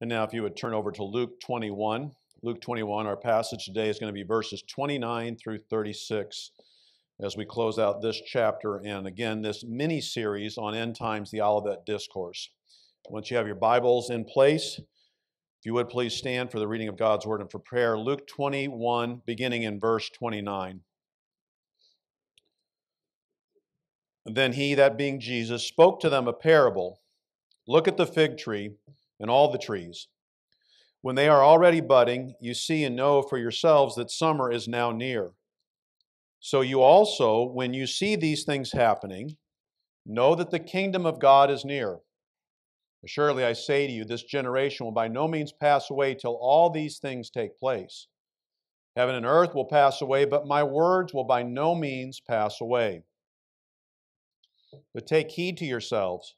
And now, if you would turn over to Luke 21. Luke 21, our passage today is going to be verses 29 through 36 as we close out this chapter and again this mini series on end times, the Olivet Discourse. Once you have your Bibles in place, if you would please stand for the reading of God's Word and for prayer. Luke 21, beginning in verse 29. Then he, that being Jesus, spoke to them a parable Look at the fig tree and all the trees. When they are already budding, you see and know for yourselves that summer is now near. So you also, when you see these things happening, know that the kingdom of God is near. Surely I say to you, this generation will by no means pass away till all these things take place. Heaven and earth will pass away, but my words will by no means pass away. But take heed to yourselves,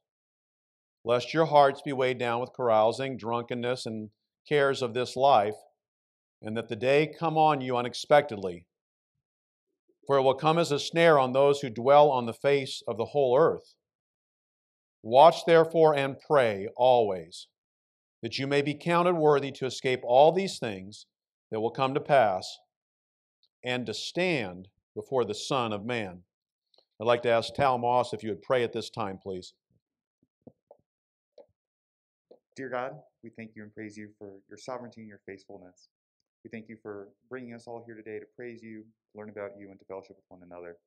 lest your hearts be weighed down with carousing, drunkenness, and cares of this life, and that the day come on you unexpectedly. For it will come as a snare on those who dwell on the face of the whole earth. Watch therefore and pray always, that you may be counted worthy to escape all these things that will come to pass, and to stand before the Son of Man. I'd like to ask Tal Moss if you would pray at this time, please. Dear God, we thank you and praise you for your sovereignty and your faithfulness. We thank you for bringing us all here today to praise you, to learn about you, and to fellowship with one another.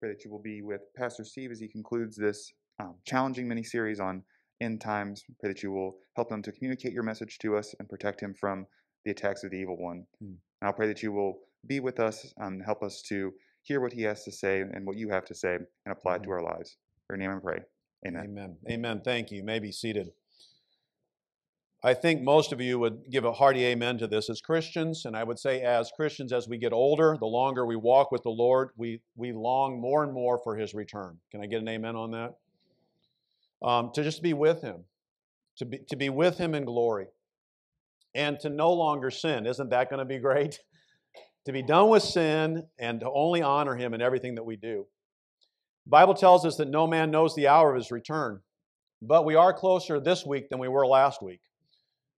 Pray that you will be with Pastor Steve as he concludes this um, challenging mini series on end times. Pray that you will help him to communicate your message to us and protect him from the attacks of the evil one. Mm. And I'll pray that you will be with us and help us to hear what he has to say and what you have to say and apply mm-hmm. it to our lives. In your name I pray. Amen. Amen. Amen. Thank you. you may be seated. I think most of you would give a hearty amen to this as Christians, and I would say as Christians, as we get older, the longer we walk with the Lord, we, we long more and more for His return. Can I get an amen on that? Um, to just be with Him, to be, to be with Him in glory, and to no longer sin. Isn't that going to be great? to be done with sin and to only honor him in everything that we do. The Bible tells us that no man knows the hour of his return, but we are closer this week than we were last week.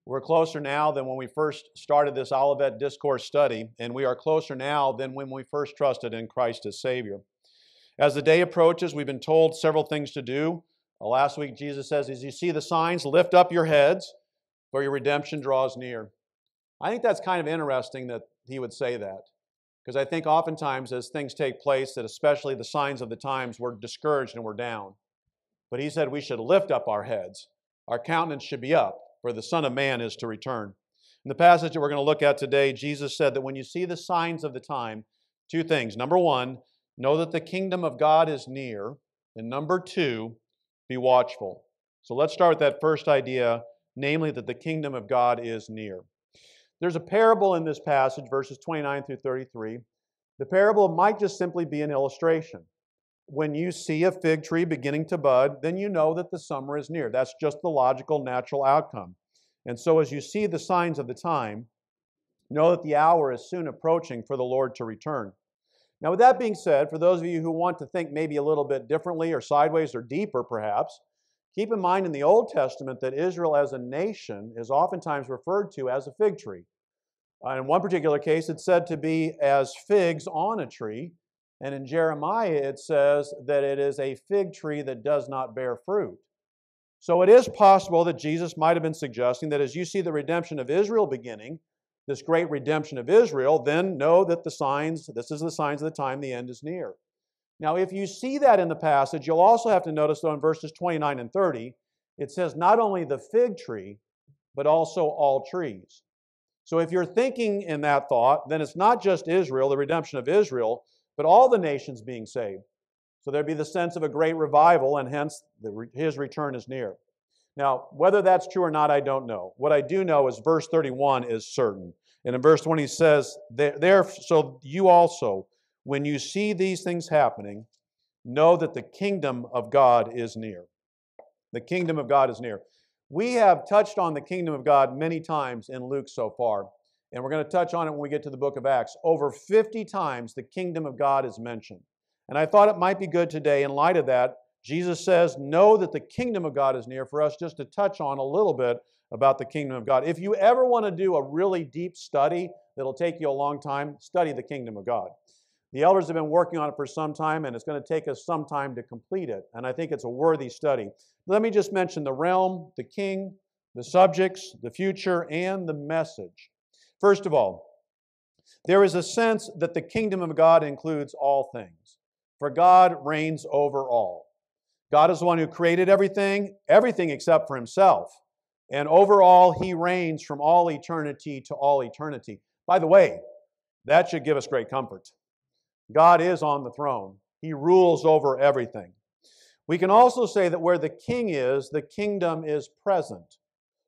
We're closer now than when we first started this Olivet Discourse study, and we are closer now than when we first trusted in Christ as Savior. As the day approaches, we've been told several things to do. Uh, last week, Jesus says, As you see the signs, lift up your heads, for your redemption draws near. I think that's kind of interesting that he would say that. Because I think oftentimes as things take place, that especially the signs of the times, we're discouraged and we're down. But he said we should lift up our heads. Our countenance should be up, for the Son of Man is to return. In the passage that we're going to look at today, Jesus said that when you see the signs of the time, two things. Number one, know that the kingdom of God is near. And number two, be watchful. So let's start with that first idea, namely that the kingdom of God is near. There's a parable in this passage, verses 29 through 33. The parable might just simply be an illustration. When you see a fig tree beginning to bud, then you know that the summer is near. That's just the logical, natural outcome. And so, as you see the signs of the time, know that the hour is soon approaching for the Lord to return. Now, with that being said, for those of you who want to think maybe a little bit differently or sideways or deeper, perhaps, Keep in mind in the Old Testament that Israel as a nation is oftentimes referred to as a fig tree. Uh, in one particular case, it's said to be as figs on a tree. And in Jeremiah, it says that it is a fig tree that does not bear fruit. So it is possible that Jesus might have been suggesting that as you see the redemption of Israel beginning, this great redemption of Israel, then know that the signs, this is the signs of the time the end is near. Now, if you see that in the passage, you'll also have to notice, though, in verses 29 and 30, it says not only the fig tree, but also all trees. So if you're thinking in that thought, then it's not just Israel, the redemption of Israel, but all the nations being saved. So there'd be the sense of a great revival, and hence the, his return is near. Now, whether that's true or not, I don't know. What I do know is verse 31 is certain. And in verse 20 he says, there, so you also, when you see these things happening, know that the kingdom of God is near. The kingdom of God is near. We have touched on the kingdom of God many times in Luke so far, and we're going to touch on it when we get to the book of Acts. Over 50 times the kingdom of God is mentioned. And I thought it might be good today, in light of that, Jesus says, Know that the kingdom of God is near, for us just to touch on a little bit about the kingdom of God. If you ever want to do a really deep study that'll take you a long time, study the kingdom of God. The elders have been working on it for some time, and it's going to take us some time to complete it. And I think it's a worthy study. Let me just mention the realm, the king, the subjects, the future, and the message. First of all, there is a sense that the kingdom of God includes all things, for God reigns over all. God is the one who created everything, everything except for himself. And overall, he reigns from all eternity to all eternity. By the way, that should give us great comfort. God is on the throne, he rules over everything. We can also say that where the king is, the kingdom is present.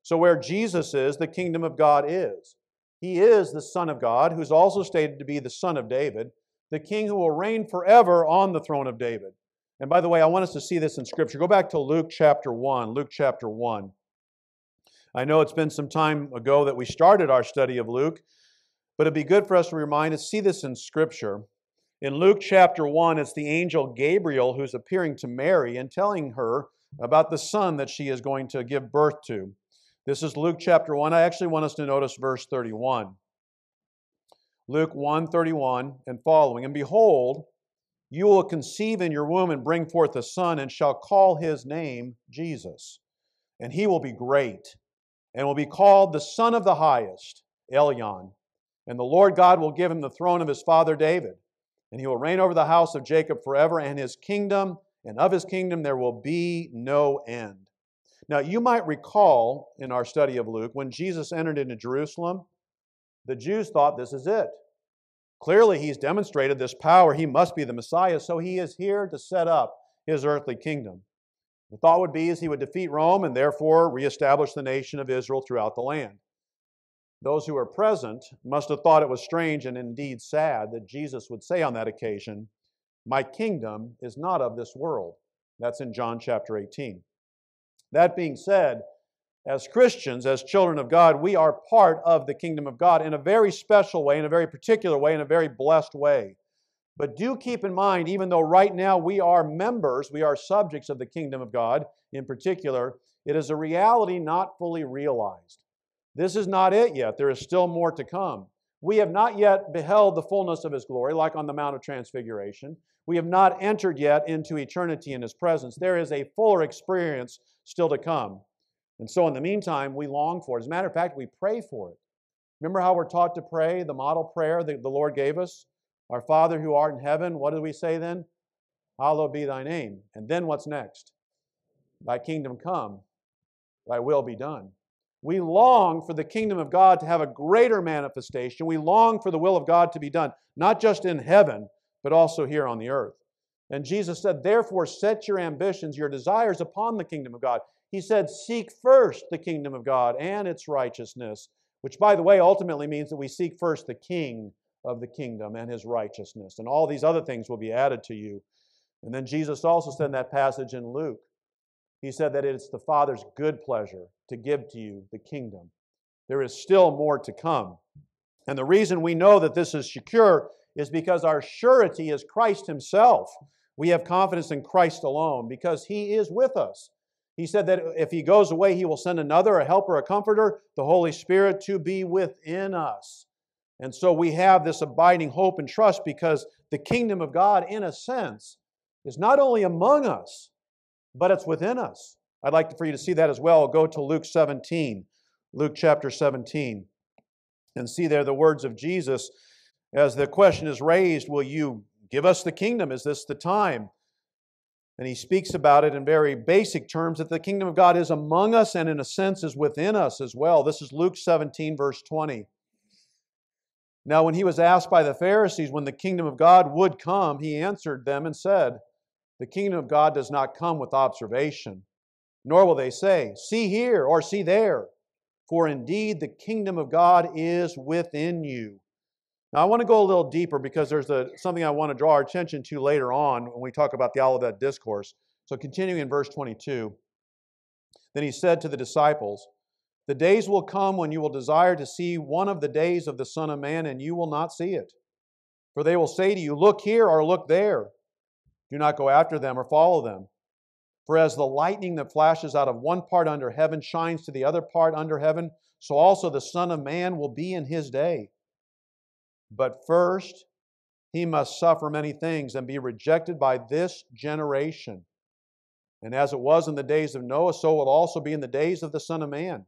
So where Jesus is, the kingdom of God is. He is the Son of God, who's also stated to be the Son of David, the king who will reign forever on the throne of David. And by the way, I want us to see this in Scripture. Go back to Luke chapter 1. Luke chapter 1. I know it's been some time ago that we started our study of Luke, but it'd be good for us to remind us, see this in Scripture. In Luke chapter 1, it's the angel Gabriel who's appearing to Mary and telling her about the son that she is going to give birth to. This is Luke chapter 1. I actually want us to notice verse 31. Luke 1 31 and following. And behold, you will conceive in your womb and bring forth a son, and shall call his name Jesus. And he will be great, and will be called the Son of the Highest, Elyon. And the Lord God will give him the throne of his father David, and he will reign over the house of Jacob forever, and his kingdom, and of his kingdom there will be no end. Now, you might recall in our study of Luke, when Jesus entered into Jerusalem, the Jews thought this is it. Clearly, he's demonstrated this power. He must be the Messiah, so he is here to set up his earthly kingdom. The thought would be is he would defeat Rome and therefore reestablish the nation of Israel throughout the land. Those who were present must have thought it was strange and indeed sad that Jesus would say on that occasion, My kingdom is not of this world. That's in John chapter 18. That being said, as Christians, as children of God, we are part of the kingdom of God in a very special way, in a very particular way, in a very blessed way. But do keep in mind, even though right now we are members, we are subjects of the kingdom of God in particular, it is a reality not fully realized. This is not it yet. There is still more to come. We have not yet beheld the fullness of His glory, like on the Mount of Transfiguration. We have not entered yet into eternity in His presence. There is a fuller experience still to come. And so, in the meantime, we long for it. As a matter of fact, we pray for it. Remember how we're taught to pray, the model prayer that the Lord gave us? Our Father who art in heaven, what do we say then? Hallowed be thy name. And then what's next? Thy kingdom come, thy will be done. We long for the kingdom of God to have a greater manifestation. We long for the will of God to be done, not just in heaven, but also here on the earth. And Jesus said, Therefore, set your ambitions, your desires upon the kingdom of God. He said, Seek first the kingdom of God and its righteousness, which, by the way, ultimately means that we seek first the king of the kingdom and his righteousness. And all these other things will be added to you. And then Jesus also said in that passage in Luke, he said that it's the Father's good pleasure to give to you the kingdom. There is still more to come. And the reason we know that this is secure is because our surety is Christ Himself. We have confidence in Christ alone because He is with us. He said that if he goes away, he will send another, a helper, a comforter, the Holy Spirit, to be within us. And so we have this abiding hope and trust because the kingdom of God, in a sense, is not only among us, but it's within us. I'd like for you to see that as well. Go to Luke 17, Luke chapter 17, and see there the words of Jesus as the question is raised Will you give us the kingdom? Is this the time? And he speaks about it in very basic terms that the kingdom of God is among us and, in a sense, is within us as well. This is Luke 17, verse 20. Now, when he was asked by the Pharisees when the kingdom of God would come, he answered them and said, The kingdom of God does not come with observation, nor will they say, See here or see there. For indeed, the kingdom of God is within you. Now, I want to go a little deeper because there's a, something I want to draw our attention to later on when we talk about the Olivet Discourse. So, continuing in verse 22, then he said to the disciples, The days will come when you will desire to see one of the days of the Son of Man, and you will not see it. For they will say to you, Look here or look there. Do not go after them or follow them. For as the lightning that flashes out of one part under heaven shines to the other part under heaven, so also the Son of Man will be in his day. But first, he must suffer many things and be rejected by this generation. And as it was in the days of Noah, so will also be in the days of the Son of Man.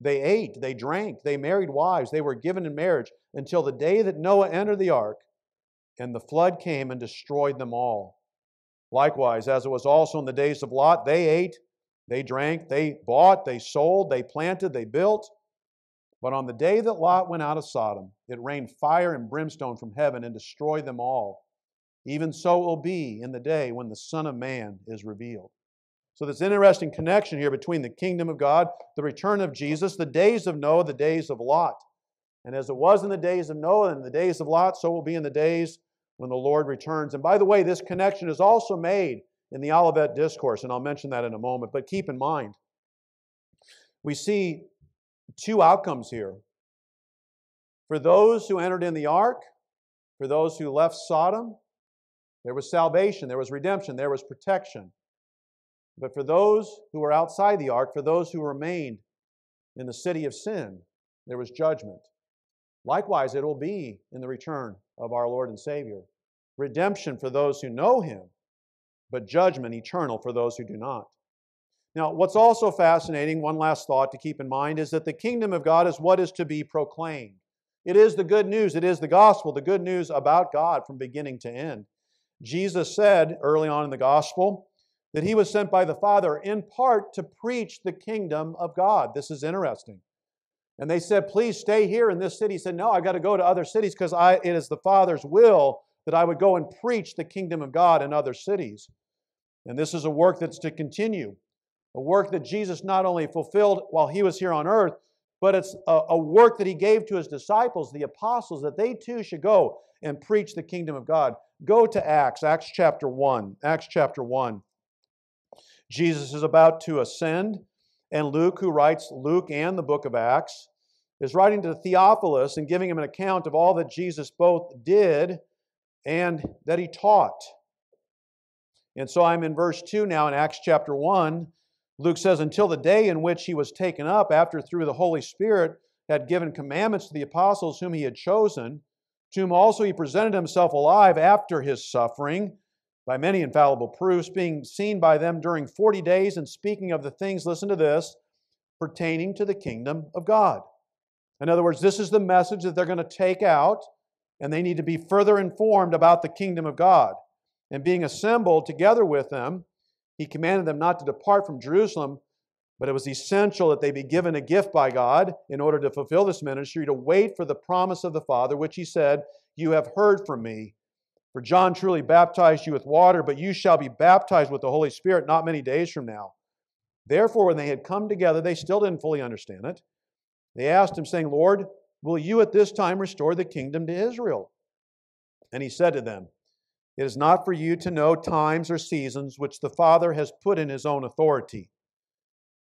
They ate, they drank, they married wives, they were given in marriage until the day that Noah entered the ark, and the flood came and destroyed them all. Likewise, as it was also in the days of Lot, they ate, they drank, they bought, they sold, they planted, they built. But on the day that Lot went out of Sodom, it rained fire and brimstone from heaven and destroyed them all. Even so it will be in the day when the Son of Man is revealed. So, this interesting connection here between the kingdom of God, the return of Jesus, the days of Noah, the days of Lot. And as it was in the days of Noah and the days of Lot, so will be in the days when the Lord returns. And by the way, this connection is also made in the Olivet Discourse, and I'll mention that in a moment. But keep in mind, we see two outcomes here. For those who entered in the ark, for those who left Sodom, there was salvation, there was redemption, there was protection. But for those who were outside the ark, for those who remained in the city of sin, there was judgment. Likewise, it will be in the return of our Lord and Savior redemption for those who know him, but judgment eternal for those who do not. Now, what's also fascinating, one last thought to keep in mind, is that the kingdom of God is what is to be proclaimed. It is the good news, it is the gospel, the good news about God from beginning to end. Jesus said early on in the gospel that he was sent by the Father in part to preach the kingdom of God. This is interesting. And they said, Please stay here in this city. He said, No, I've got to go to other cities because it is the Father's will that I would go and preach the kingdom of God in other cities. And this is a work that's to continue, a work that Jesus not only fulfilled while he was here on earth, but it's a, a, work that he gave to his disciples, the apostles, that they too should go and preach the kingdom of God. Go to Acts, Acts chapter 1. Acts chapter 1. Jesus is about to ascend, and Luke, who writes Luke and the book of Acts, is writing to Theophilus and giving him an account of all that Jesus both did and that he taught. And so I'm in verse 2 now in Acts chapter 1. Luke says, Until the day in which he was taken up, after through the Holy Spirit had given commandments to the apostles whom he had chosen, to whom also he presented himself alive after his suffering by many infallible proofs, being seen by them during 40 days and speaking of the things, listen to this, pertaining to the kingdom of God. In other words, this is the message that they're going to take out and they need to be further informed about the kingdom of God. And being assembled together with them, he commanded them not to depart from Jerusalem, but it was essential that they be given a gift by God in order to fulfill this ministry, to wait for the promise of the Father, which he said, You have heard from me. For John truly baptized you with water, but you shall be baptized with the Holy Spirit not many days from now. Therefore, when they had come together, they still didn't fully understand it. They asked him, saying, Lord, Will you at this time restore the kingdom to Israel? And he said to them, It is not for you to know times or seasons which the Father has put in his own authority.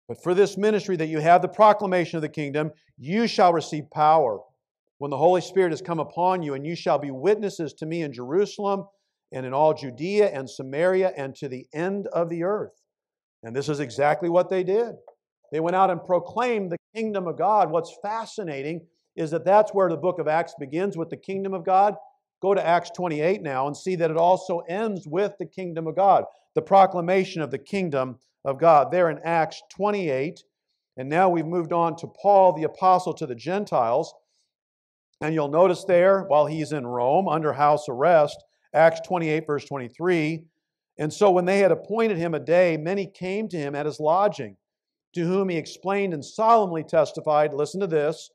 But for this ministry that you have the proclamation of the kingdom, you shall receive power when the Holy Spirit has come upon you, and you shall be witnesses to me in Jerusalem and in all Judea and Samaria and to the end of the earth. And this is exactly what they did. They went out and proclaimed the kingdom of God. What's fascinating is that that's where the book of Acts begins with the kingdom of God. Go to Acts 28 now and see that it also ends with the kingdom of God, the proclamation of the kingdom of God. There in Acts 28. And now we've moved on to Paul, the apostle to the Gentiles. And you'll notice there, while he's in Rome under house arrest, Acts 28, verse 23. And so when they had appointed him a day, many came to him at his lodging, to whom he explained and solemnly testified, listen to this,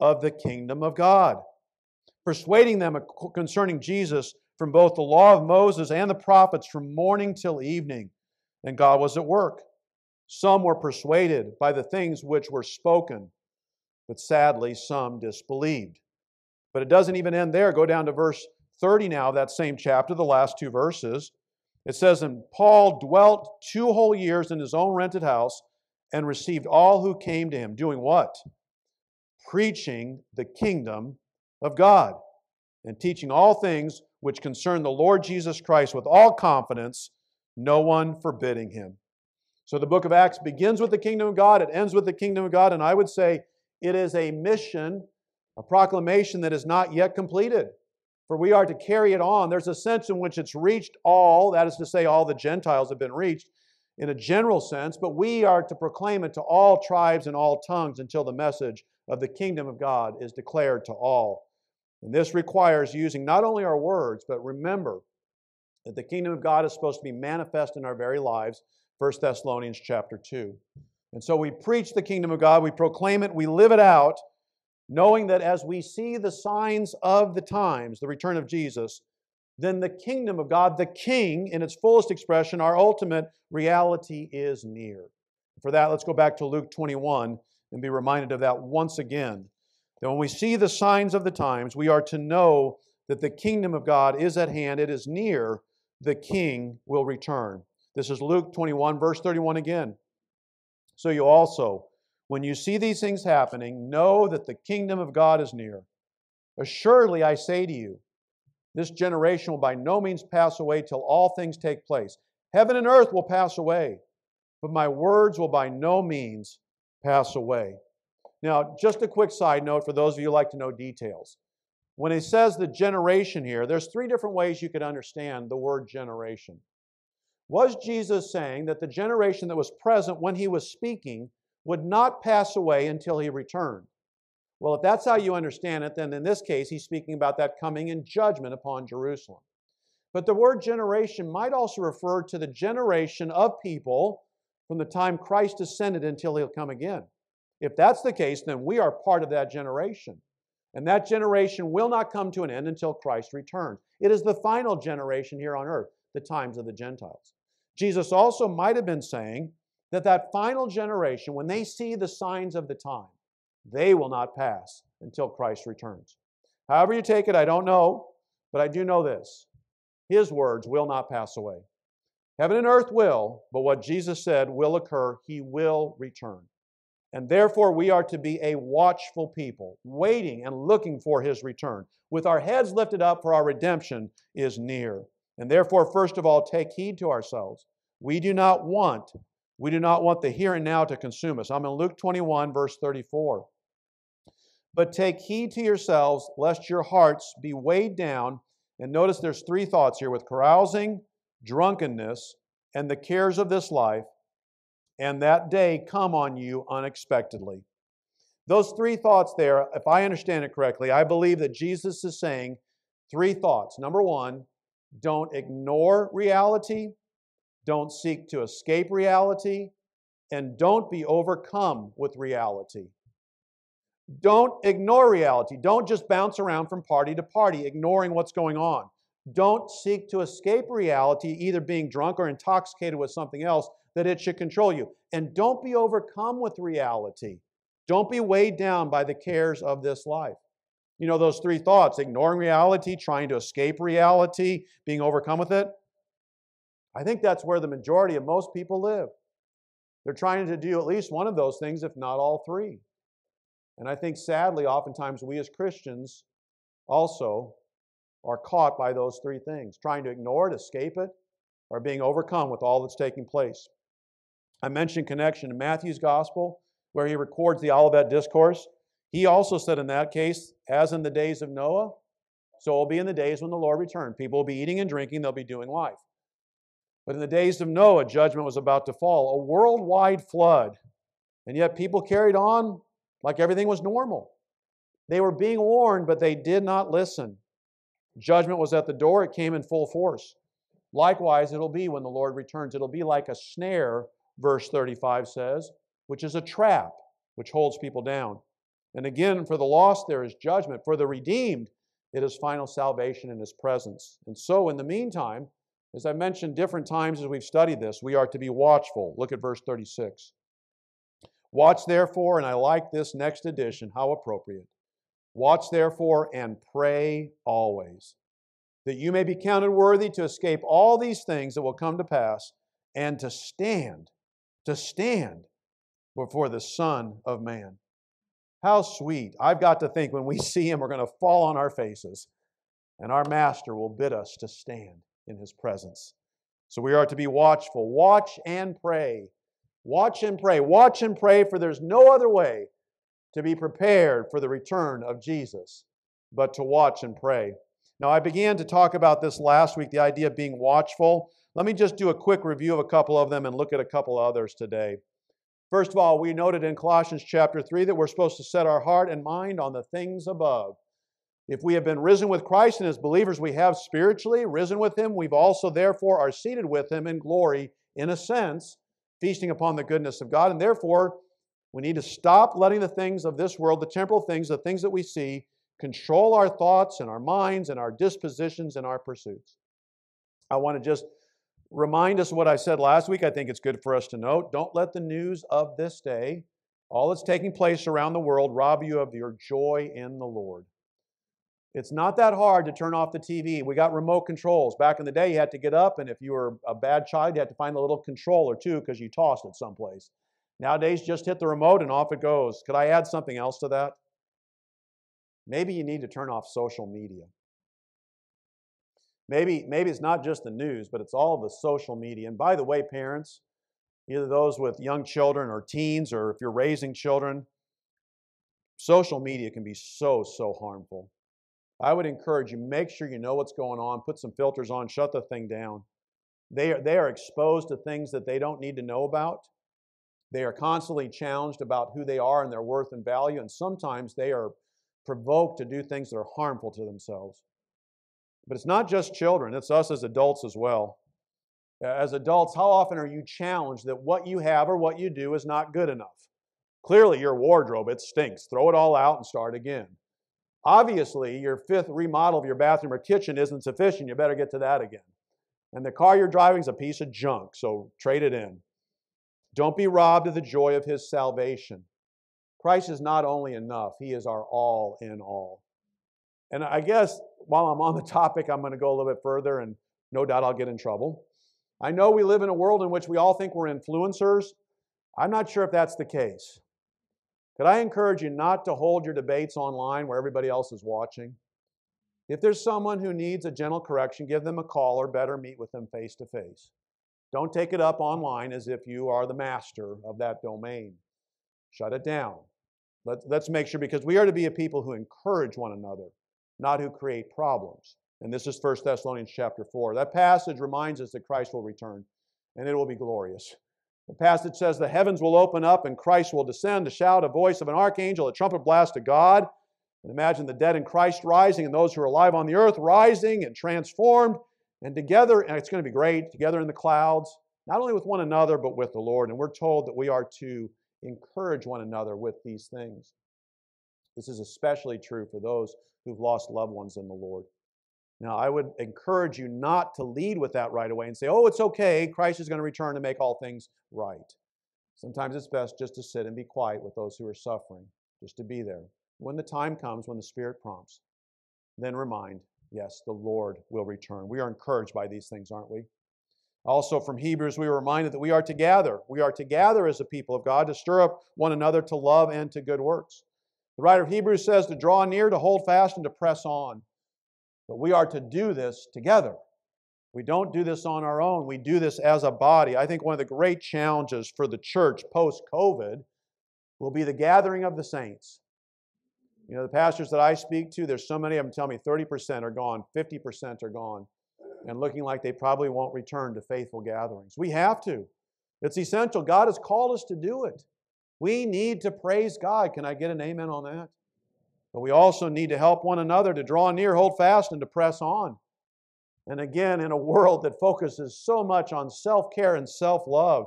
of the kingdom of God, persuading them concerning Jesus from both the law of Moses and the prophets from morning till evening. And God was at work. Some were persuaded by the things which were spoken, but sadly, some disbelieved. But it doesn't even end there. Go down to verse 30 now, that same chapter, the last two verses. It says, And Paul dwelt two whole years in his own rented house and received all who came to him, doing what? preaching the kingdom of God and teaching all things which concern the Lord Jesus Christ with all confidence, no one forbidding him. So the book of Acts begins with the kingdom of God, it ends with the kingdom of God, and I would say it is a mission, a proclamation that is not yet completed. For we are to carry it on. There's a sense in which it's reached all, that is to say, all the Gentiles have been reached in a general sense, but we are to proclaim it to all tribes and all tongues until the message of the kingdom of God is declared to all. And this requires using not only our words, but remember that the kingdom of God is supposed to be manifest in our very lives. 1 Thessalonians chapter 2. And so we preach the kingdom of God, we proclaim it, we live it out, knowing that as we see the signs of the times, the return of Jesus, then the kingdom of God, the king in its fullest expression, our ultimate reality is near. For that, let's go back to Luke 21 and be reminded of that once again. That when we see the signs of the times, we are to know that the kingdom of God is at hand, it is near, the king will return. This is Luke 21, verse 31 again. So you also, when you see these things happening, know that the kingdom of God is near. Assuredly, I say to you, this generation will by no means pass away till all things take place. Heaven and earth will pass away, but my words will by no means pass away. Now, just a quick side note for those of you who like to know details. When he says the generation here, there's three different ways you could understand the word generation. Was Jesus saying that the generation that was present when he was speaking would not pass away until he returned? Well, if that's how you understand it, then in this case, he's speaking about that coming in judgment upon Jerusalem. But the word generation might also refer to the generation of people from the time Christ ascended until he'll come again. If that's the case, then we are part of that generation. And that generation will not come to an end until Christ returns. It is the final generation here on earth, the times of the Gentiles. Jesus also might have been saying that that final generation, when they see the signs of the time, they will not pass until Christ returns. However, you take it, I don't know, but I do know this His words will not pass away. Heaven and earth will, but what Jesus said will occur. He will return. And therefore, we are to be a watchful people, waiting and looking for his return, with our heads lifted up, for our redemption is near. And therefore, first of all, take heed to ourselves. We do not want, we do not want the here and now to consume us. I'm in Luke 21, verse 34. But take heed to yourselves, lest your hearts be weighed down. And notice there's three thoughts here with carousing, drunkenness, and the cares of this life and that day come on you unexpectedly. Those three thoughts there, if I understand it correctly, I believe that Jesus is saying three thoughts. Number one, don't ignore reality, don't seek to escape reality, and don't be overcome with reality. Don't ignore reality. Don't just bounce around from party to party, ignoring what's going on. Don't seek to escape reality, either being drunk or intoxicated with something else, that it should control you. And don't be overcome with reality. Don't be weighed down by the cares of this life. You know, those three thoughts ignoring reality, trying to escape reality, being overcome with it. I think that's where the majority of most people live. They're trying to do at least one of those things, if not all three. And I think sadly, oftentimes we as Christians also are caught by those three things trying to ignore it, escape it, or being overcome with all that's taking place. I mentioned connection in Matthew's gospel, where he records the Olivet Discourse. He also said in that case, as in the days of Noah, so it will be in the days when the Lord returns. People will be eating and drinking, they'll be doing life. But in the days of Noah, judgment was about to fall, a worldwide flood. And yet people carried on like everything was normal. They were being warned, but they did not listen. Judgment was at the door, it came in full force. Likewise, it'll be when the Lord returns. It'll be like a snare verse 35 says, which is a trap which holds people down. And again, for the lost, there is judgment. For the redeemed, it is final salvation in His presence. And so, in the meantime, as I mentioned different times as we've studied this, we are to be watchful. Look at verse 36. Watch therefore, and I like this next addition, how appropriate. Watch therefore and pray always, that you may be counted worthy to escape all these things that will come to pass and to stand to stand before the Son of Man. How sweet. I've got to think when we see him, we're going to fall on our faces, and our Master will bid us to stand in his presence. So we are to be watchful. Watch and pray. Watch and pray. Watch and pray, for there's no other way to be prepared for the return of Jesus but to watch and pray. Now, I began to talk about this last week the idea of being watchful. Let me just do a quick review of a couple of them and look at a couple others today. First of all, we noted in Colossians chapter 3 that we're supposed to set our heart and mind on the things above. If we have been risen with Christ and as believers we have spiritually risen with Him, we've also therefore are seated with Him in glory, in a sense, feasting upon the goodness of God. And therefore, we need to stop letting the things of this world, the temporal things, the things that we see, control our thoughts and our minds and our dispositions and our pursuits. I want to just remind us what I said last week. I think it's good for us to note. Don't let the news of this day, all that's taking place around the world, rob you of your joy in the Lord. It's not that hard to turn off the TV. We got remote controls. Back in the day, you had to get up, and if you were a bad child, you had to find a little controller too because you tossed it someplace. Nowadays, just hit the remote and off it goes. Could I add something else to that? Maybe you need to turn off social media. Maybe, maybe it's not just the news, but it's all the social media. And by the way, parents, either those with young children or teens, or if you're raising children, social media can be so, so harmful. I would encourage you, make sure you know what's going on, put some filters on, shut the thing down. They are, they are exposed to things that they don't need to know about. They are constantly challenged about who they are and their worth and value, and sometimes they are provoked to do things that are harmful to themselves. But it's not just children, it's us as adults as well. As adults, how often are you challenged that what you have or what you do is not good enough? Clearly, your wardrobe, it stinks. Throw it all out and start again. Obviously, your fifth remodel of your bathroom or kitchen isn't sufficient. You better get to that again. And the car you're driving is a piece of junk, so trade it in. Don't be robbed of the joy of his salvation. Christ is not only enough, He is our all in all. And I guess while I'm on the topic, I'm going to go a little bit further, and no doubt I'll get in trouble. I know we live in a world in which we all think we're influencers. I'm not sure if that's the case. Could I encourage you not to hold your debates online where everybody else is watching? If there's someone who needs a gentle correction, give them a call or better meet with them face to face. Don't take it up online as if you are the master of that domain. Shut it down. Let, let's make sure, because we are to be a people who encourage one another, not who create problems. And this is 1 Thessalonians chapter 4. That passage reminds us that Christ will return, and it will be glorious. The passage says, The heavens will open up, and Christ will descend, a shout, a voice of an archangel, a trumpet blast to God. And imagine the dead in Christ rising, and those who are alive on the earth rising and transformed, and together, and it's going to be great, together in the clouds, not only with one another, but with the Lord. And we're told that we are to encourage one another with these things. This is especially true for those who've lost loved ones in the Lord. Now, I would encourage you not to lead with that right away and say, oh, it's okay, Christ is going to return to make all things right. Sometimes it's best just to sit and be quiet with those who are suffering, just to be there. When the time comes, when the Spirit prompts, then remind, yes, the Lord will return. We are encouraged by these things, aren't we? Also, from Hebrews, we are reminded that we are to gather. We are to gather as a people of God to stir up one another to love and to good works. The writer of Hebrews says to draw near, to hold fast, and to press on. But we are to do this together. We don't do this on our own. We do this as a body. I think one of the great challenges for the church post COVID will be the gathering of the saints. You know, the pastors that I speak to, there's so many of them tell me 30% are gone, 50% are gone and looking like they probably won't return to faithful gatherings. We have to. It's essential. God has called us to do it. We need to praise God. Can I get an amen on that? But we also need to help one another to draw near, hold fast, and to press on. And again, in a world that focuses so much on self care and self love,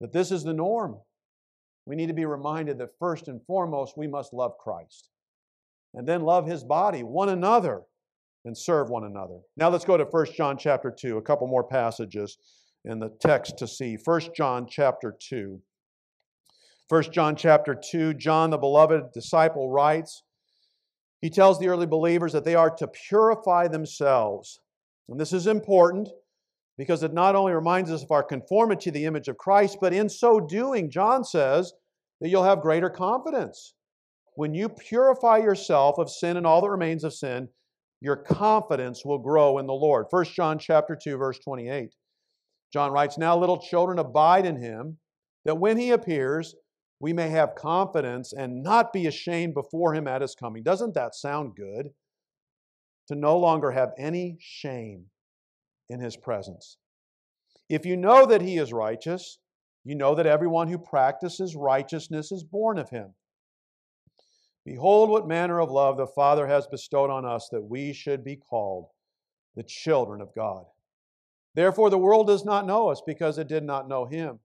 that this is the norm. We need to be reminded that first and foremost, we must love Christ. And then love his body, one another, and serve one another. Now let's go to 1 John chapter 2, a couple more passages in the text to see. 1 John chapter 2. 1 John chapter 2, John, the beloved disciple, writes, he tells the early believers that they are to purify themselves. And this is important because it not only reminds us of our conformity to the image of Christ, but in so doing, John says that you'll have greater confidence. When you purify yourself of sin and all that remains of sin, your confidence will grow in the Lord. 1 John chapter 2 verse 28. John writes, Now, little children, abide in him, that when he appears, we may have confidence and not be ashamed before him at his coming. Doesn't that sound good? To no longer have any shame in his presence. If you know that he is righteous, you know that everyone who practices righteousness is born of him. Behold, what manner of love the Father has bestowed on us that we should be called the children of God. Therefore, the world does not know us because it did not know him.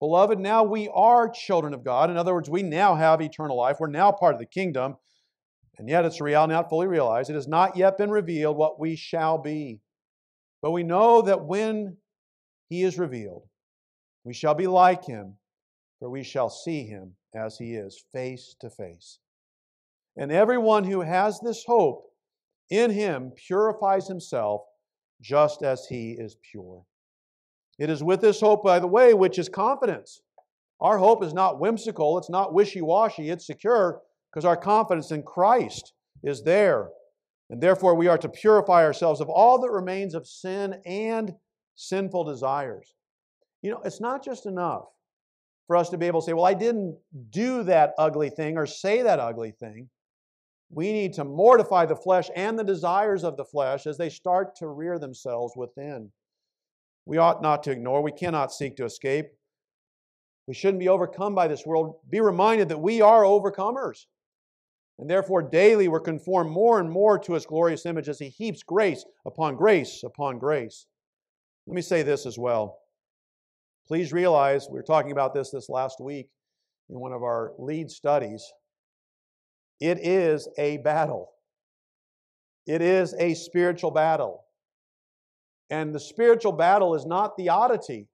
Beloved, now we are children of God. In other words, we now have eternal life. We're now part of the kingdom. And yet it's real, not fully realized. It has not yet been revealed what we shall be. But we know that when he is revealed, we shall be like him, for we shall see him as he is, face to face. And everyone who has this hope in him purifies himself just as he is pure. It is with this hope, by the way, which is confidence. Our hope is not whimsical, it's not wishy washy, it's secure because our confidence in Christ is there. And therefore, we are to purify ourselves of all that remains of sin and sinful desires. You know, it's not just enough for us to be able to say, well, I didn't do that ugly thing or say that ugly thing. We need to mortify the flesh and the desires of the flesh as they start to rear themselves within. We ought not to ignore, we cannot seek to escape. We shouldn't be overcome by this world. Be reminded that we are overcomers. And therefore, daily we're conformed more and more to his glorious image as he heaps grace upon grace upon grace. Let me say this as well. Please realize, we were talking about this this last week in one of our lead studies. It is a battle. It is a spiritual battle. And the spiritual battle is not the oddity.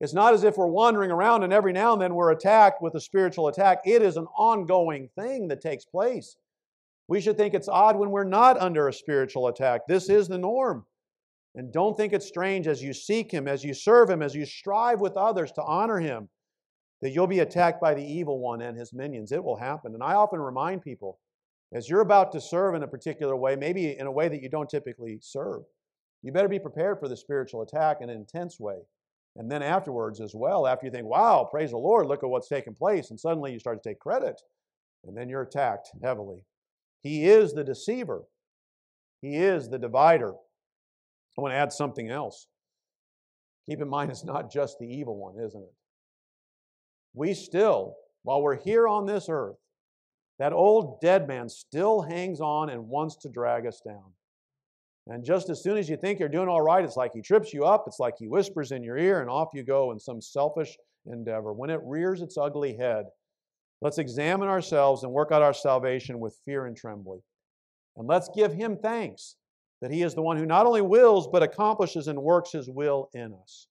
It's not as if we're wandering around and every now and then we're attacked with a spiritual attack. It is an ongoing thing that takes place. We should think it's odd when we're not under a spiritual attack. This is the norm. And don't think it's strange as you seek Him, as you serve Him, as you strive with others to honor Him, that you'll be attacked by the evil one and his minions. It will happen. And I often remind people as you're about to serve in a particular way, maybe in a way that you don't typically serve, you better be prepared for the spiritual attack in an intense way. And then afterwards as well, after you think, wow, praise the Lord, look at what's taken place, and suddenly you start to take credit, and then you're attacked heavily. He is the deceiver, He is the divider. I want to add something else. Keep in mind, it's not just the evil one, isn't it? We still, while we're here on this earth, that old dead man still hangs on and wants to drag us down. And just as soon as you think you're doing all right, it's like he trips you up, it's like he whispers in your ear, and off you go in some selfish endeavor. When it rears its ugly head, let's examine ourselves and work out our salvation with fear and trembling. And let's give him thanks that he is the one who not only wills, but accomplishes and works his will in us.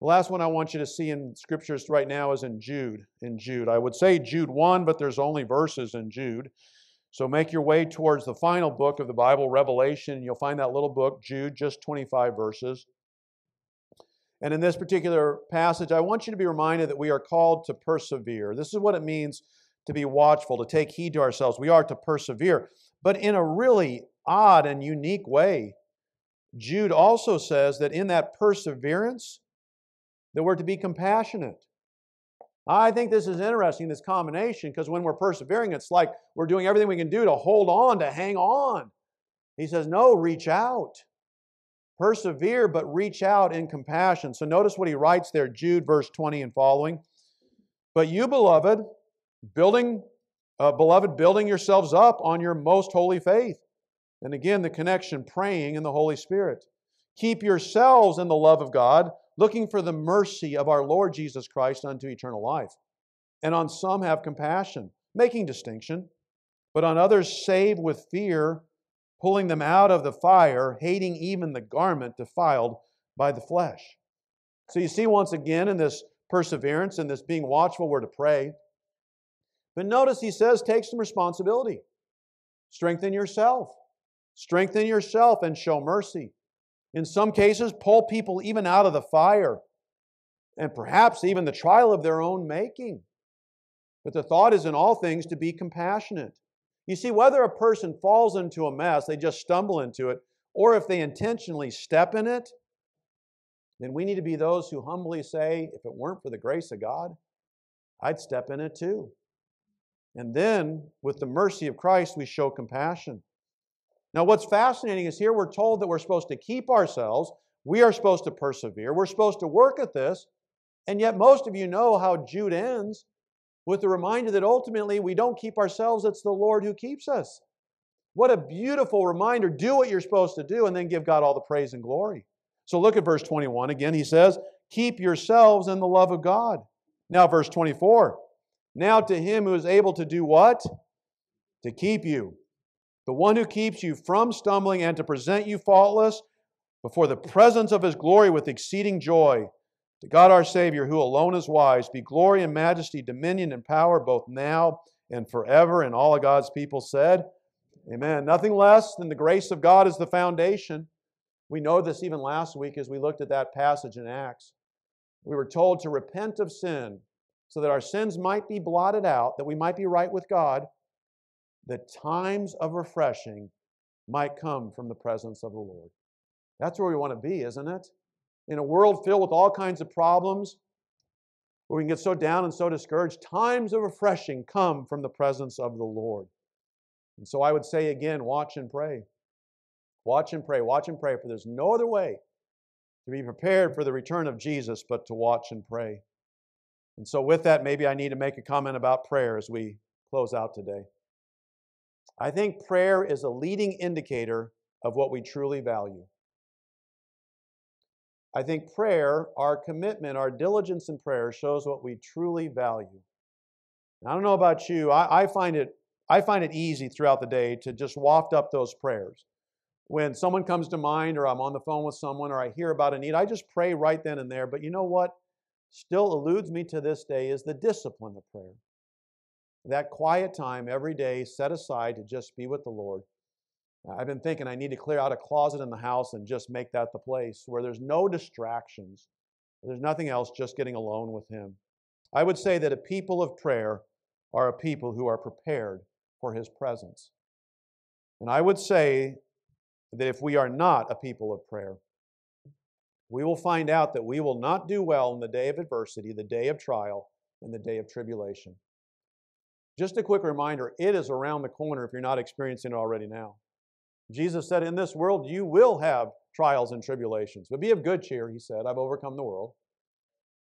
The last one I want you to see in scriptures right now is in Jude. In Jude. I would say Jude 1, but there's only verses in Jude. So make your way towards the final book of the Bible, Revelation. and You'll find that little book, Jude, just 25 verses. And in this particular passage, I want you to be reminded that we are called to persevere. This is what it means to be watchful, to take heed to ourselves. We are to persevere, but in a really odd and unique way. Jude also says that in that perseverance, that we're to be compassionate. I think this is interesting, this combination, because when we're persevering, it's like we're doing everything we can do to hold on, to hang on. He says, No, reach out. Persevere, but reach out in compassion. So notice what he writes there, Jude, verse 20 and following. But you, beloved, building, uh, beloved, building yourselves up on your most holy faith. And again, the connection, praying in the Holy Spirit. Keep yourselves in the love of God looking for the mercy of our Lord Jesus Christ unto eternal life. And on some have compassion, making distinction, but on others save with fear, pulling them out of the fire, hating even the garment defiled by the flesh. So you see, once again, in this perseverance and this being watchful, we're to pray. But notice he says, take some responsibility. Strengthen yourself. Strengthen yourself and show mercy. In some cases, pull people even out of the fire and perhaps even the trial of their own making. But the thought is in all things to be compassionate. You see, whether a person falls into a mess, they just stumble into it, or if they intentionally step in it, then we need to be those who humbly say, if it weren't for the grace of God, I'd step in it too. And then, with the mercy of Christ, we show compassion. Now, what's fascinating is here we're told that we're supposed to keep ourselves, we are supposed to persevere, we're supposed to work at this, and yet most of you know how Jude ends with the reminder that ultimately we don't keep ourselves, it's the Lord who keeps us. What a beautiful reminder. Do what you're supposed to do and then give God all the praise and glory. So look at verse 21 again. He says, Keep yourselves in the love of God. Now, verse 24. Now to him who is able to do what? To keep you. The one who keeps you from stumbling and to present you faultless before the presence of his glory with exceeding joy. To God our Savior, who alone is wise, be glory and majesty, dominion and power both now and forever. And all of God's people said, Amen. Nothing less than the grace of God is the foundation. We know this even last week as we looked at that passage in Acts. We were told to repent of sin so that our sins might be blotted out, that we might be right with God, that times of refreshing might come from the presence of the Lord. That's where we want to be, isn't it? In a world filled with all kinds of problems, where we can get so down and so discouraged, times of refreshing come from the presence of the Lord. And so I would say again, watch and pray. Watch and pray, watch and pray, for there's no other way to be prepared for the return of Jesus but to watch and pray. And so, with that, maybe I need to make a comment about prayer as we close out today. I think prayer is a leading indicator of what we truly value. I think prayer, our commitment, our diligence in prayer shows what we truly value. I don't know about you, I, I, find it I find it easy throughout the day to just waft up those prayers. When someone comes to mind, or I'm on the phone with someone, or I hear about a need, I just pray right then and there. But you know what still eludes me to this day is the discipline of prayer. That quiet time every day set aside to just be with the Lord. I've been thinking I need to clear out a closet in the house and just make that the place where there's no distractions. There's nothing else, just getting alone with Him. I would say that a people of prayer are a people who are prepared for his presence. And I would say that if we are not a people of prayer, we will find out that we will not do well in the day of adversity, the day of trial, and the day of tribulation. Just a quick reminder it is around the corner if you're not experiencing it already now. Jesus said, In this world you will have trials and tribulations, but be of good cheer, he said, I've overcome the world.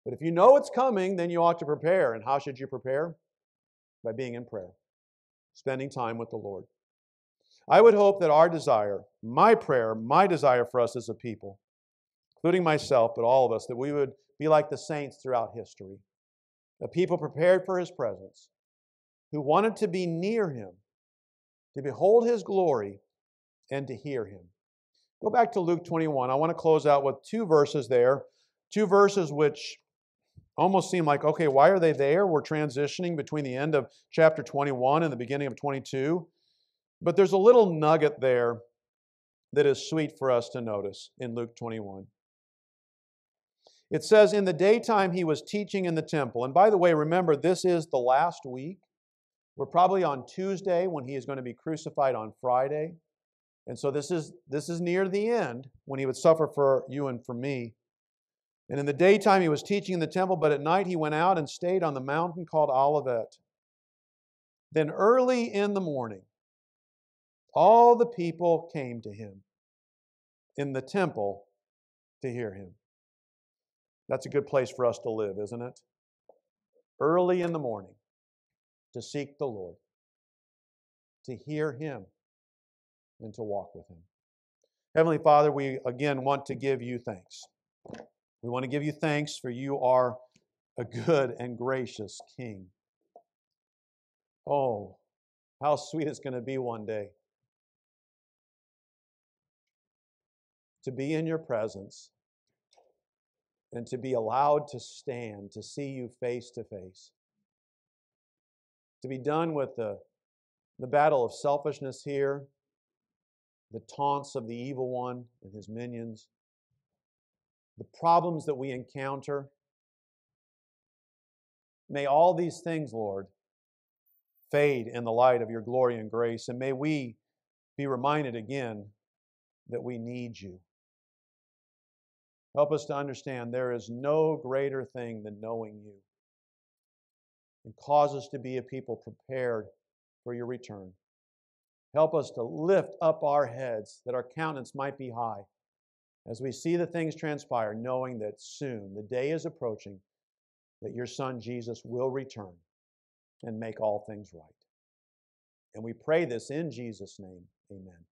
But if you know it's coming, then you ought to prepare. And how should you prepare? By being in prayer spending time with the Lord. I would hope that our desire, my prayer, my desire for us as a people, including myself, but all of us, that we would be like the saints throughout history, a people prepared for His presence, who wanted to be near Him, to behold His glory, and to hear Him. Go back to Luke 21. I want to close out with two verses there, two verses which almost seem like, okay, why are they there? We're transitioning between the end of chapter 21 and the beginning of 22. But there's a little nugget there that is sweet for us to notice in Luke 21. It says, In the daytime he was teaching in the temple. And by the way, remember, this is the last week. We're probably on Tuesday when he is going to be crucified on Friday. And so this is this is near the end when he would suffer for you and for me. And in the daytime he was teaching in the temple, but at night he went out and stayed on the mountain called Olivet. Then early in the morning, all the people came to him in the temple to hear him. That's a good place for us to live, isn't it? Early in the morning to seek the Lord, to hear him, and to walk with him. Heavenly Father, we again want to give you thanks. We want to give you thanks for you are a good and gracious King. Oh, how sweet it's going to be one day to be in your presence and to be allowed to stand, to see you face to face, to be done with the, the battle of selfishness here, the taunts of the evil one and his minions the problems that we encounter. May all these things, Lord, fade in the light of your glory and grace, and may we be reminded again that we need you. Help us to understand there is no greater thing than knowing you. And cause us to be a people prepared for your return. Help us to lift up our heads that our countenance might be high as we see the things transpire, knowing that soon the day is approaching that your Son Jesus will return and make all things right. And we pray this in Jesus' name. Amen.